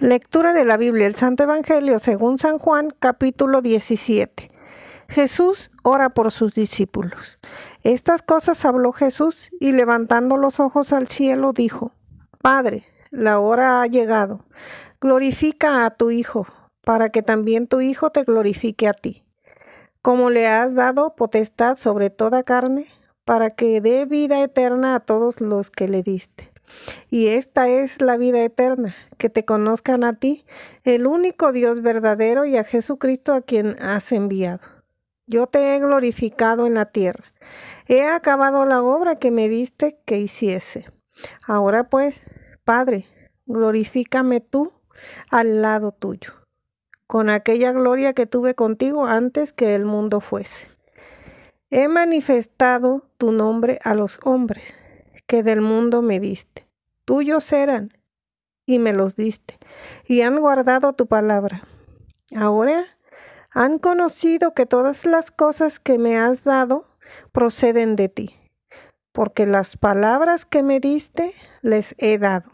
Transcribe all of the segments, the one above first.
Lectura de la Biblia, el Santo Evangelio según San Juan, capítulo 17. Jesús ora por sus discípulos. Estas cosas habló Jesús y levantando los ojos al cielo dijo, Padre, la hora ha llegado. Glorifica a tu Hijo, para que también tu Hijo te glorifique a ti. Como le has dado potestad sobre toda carne, para que dé vida eterna a todos los que le diste. Y esta es la vida eterna, que te conozcan a ti, el único Dios verdadero, y a Jesucristo a quien has enviado. Yo te he glorificado en la tierra. He acabado la obra que me diste que hiciese. Ahora pues, Padre, glorifícame tú al lado tuyo, con aquella gloria que tuve contigo antes que el mundo fuese. He manifestado tu nombre a los hombres que del mundo me diste. Tuyos eran y me los diste, y han guardado tu palabra. Ahora han conocido que todas las cosas que me has dado proceden de ti, porque las palabras que me diste les he dado,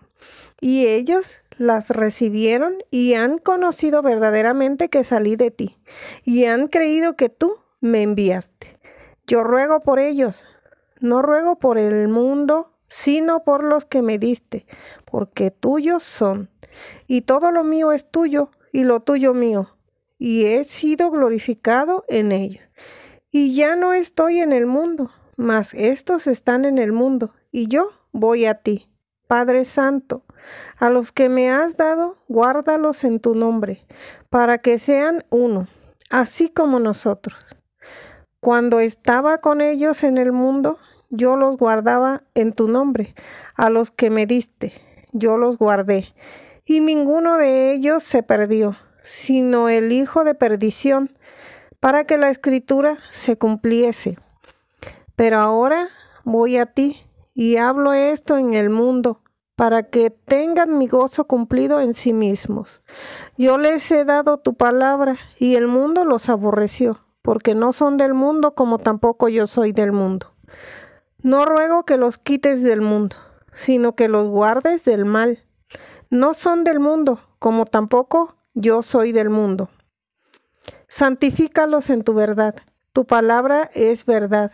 y ellos las recibieron y han conocido verdaderamente que salí de ti, y han creído que tú me enviaste. Yo ruego por ellos no ruego por el mundo, sino por los que me diste, porque tuyos son. Y todo lo mío es tuyo, y lo tuyo mío, y he sido glorificado en ellos. Y ya no estoy en el mundo, mas estos están en el mundo, y yo voy a ti. Padre Santo, a los que me has dado, guárdalos en tu nombre, para que sean uno, así como nosotros. Cuando estaba con ellos en el mundo, yo los guardaba en tu nombre, a los que me diste, yo los guardé, y ninguno de ellos se perdió, sino el hijo de perdición, para que la escritura se cumpliese. Pero ahora voy a ti y hablo esto en el mundo, para que tengan mi gozo cumplido en sí mismos. Yo les he dado tu palabra y el mundo los aborreció, porque no son del mundo como tampoco yo soy del mundo. No ruego que los quites del mundo, sino que los guardes del mal. No son del mundo, como tampoco yo soy del mundo. Santifícalos en tu verdad. Tu palabra es verdad.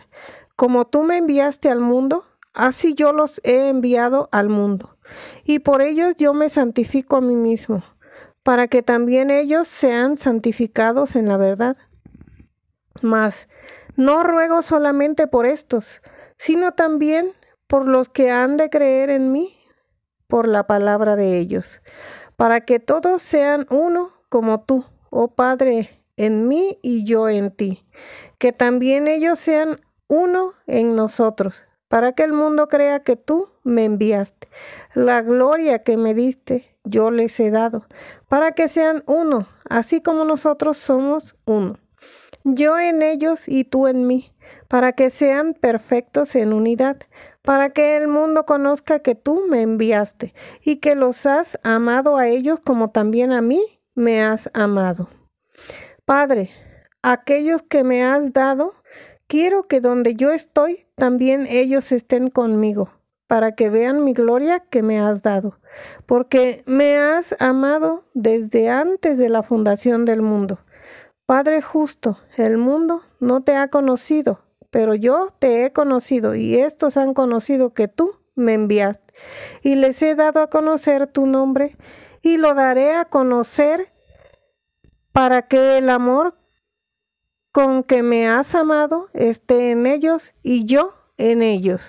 Como tú me enviaste al mundo, así yo los he enviado al mundo. Y por ellos yo me santifico a mí mismo, para que también ellos sean santificados en la verdad. Mas no ruego solamente por estos, sino también por los que han de creer en mí por la palabra de ellos, para que todos sean uno como tú, oh Padre, en mí y yo en ti, que también ellos sean uno en nosotros, para que el mundo crea que tú me enviaste. La gloria que me diste, yo les he dado, para que sean uno, así como nosotros somos uno. Yo en ellos y tú en mí para que sean perfectos en unidad, para que el mundo conozca que tú me enviaste y que los has amado a ellos como también a mí me has amado. Padre, aquellos que me has dado, quiero que donde yo estoy, también ellos estén conmigo, para que vean mi gloria que me has dado, porque me has amado desde antes de la fundación del mundo. Padre justo, el mundo no te ha conocido pero yo te he conocido y estos han conocido que tú me enviaste. Y les he dado a conocer tu nombre y lo daré a conocer para que el amor con que me has amado esté en ellos y yo en ellos.